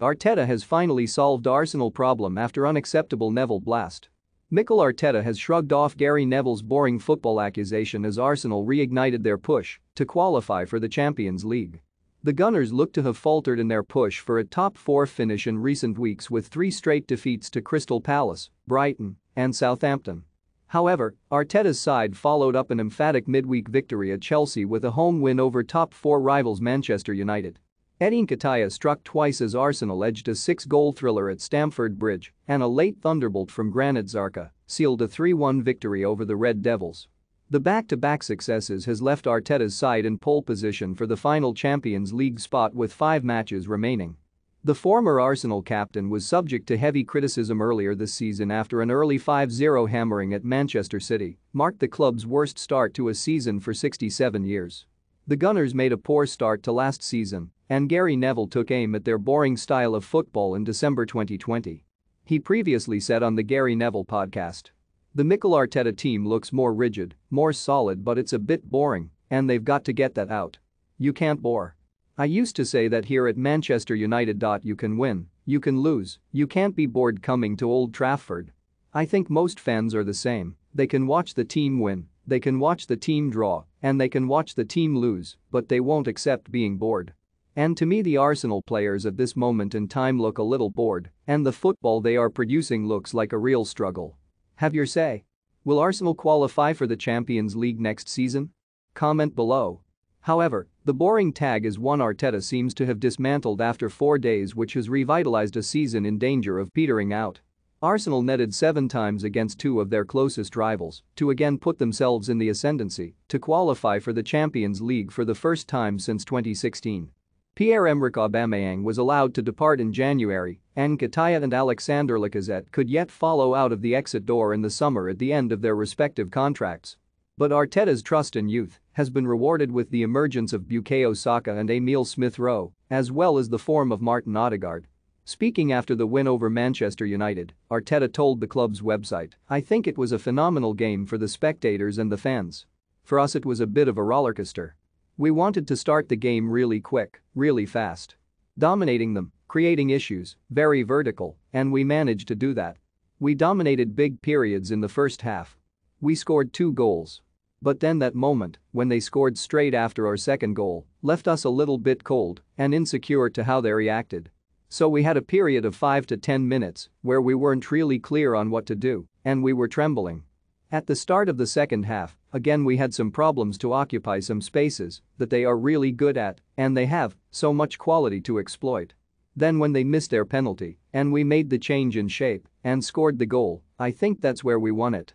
Arteta has finally solved Arsenal problem after unacceptable Neville blast. Mikel Arteta has shrugged off Gary Neville's boring football accusation as Arsenal reignited their push to qualify for the Champions League. The Gunners look to have faltered in their push for a top-four finish in recent weeks with three straight defeats to Crystal Palace, Brighton, and Southampton. However, Arteta's side followed up an emphatic midweek victory at Chelsea with a home win over top-four rivals Manchester United. Eddie Nketiah struck twice as Arsenal edged a six-goal thriller at Stamford Bridge, and a late thunderbolt from Granit Xhaka sealed a 3-1 victory over the Red Devils. The back-to-back successes has left Arteta's side in pole position for the final Champions League spot with five matches remaining. The former Arsenal captain was subject to heavy criticism earlier this season after an early 5-0 hammering at Manchester City marked the club's worst start to a season for 67 years. The Gunners made a poor start to last season and Gary Neville took aim at their boring style of football in December 2020. He previously said on the Gary Neville podcast. The Mikel Arteta team looks more rigid, more solid but it's a bit boring, and they've got to get that out. You can't bore. I used to say that here at Manchester United. You can win, you can lose, you can't be bored coming to Old Trafford. I think most fans are the same, they can watch the team win, they can watch the team draw, and they can watch the team lose, but they won't accept being bored. And to me the Arsenal players at this moment in time look a little bored, and the football they are producing looks like a real struggle. Have your say. Will Arsenal qualify for the Champions League next season? Comment below. However, the boring tag is one Arteta seems to have dismantled after four days which has revitalized a season in danger of petering out. Arsenal netted seven times against two of their closest rivals to again put themselves in the ascendancy to qualify for the Champions League for the first time since 2016. Pierre-Emerick Aubameyang was allowed to depart in January, and Nketiah and Alexander Lacazette could yet follow out of the exit door in the summer at the end of their respective contracts. But Arteta's trust in youth has been rewarded with the emergence of Bukayo Saka and Emile Smith-Rowe, as well as the form of Martin Odegaard. Speaking after the win over Manchester United, Arteta told the club's website, I think it was a phenomenal game for the spectators and the fans. For us it was a bit of a rollercoaster. We wanted to start the game really quick, really fast. Dominating them, creating issues, very vertical, and we managed to do that. We dominated big periods in the first half. We scored two goals. But then that moment, when they scored straight after our second goal, left us a little bit cold and insecure to how they reacted. So we had a period of 5 to 10 minutes where we weren't really clear on what to do, and we were trembling. At the start of the second half, again we had some problems to occupy some spaces that they are really good at and they have so much quality to exploit. Then when they missed their penalty and we made the change in shape and scored the goal, I think that's where we won it.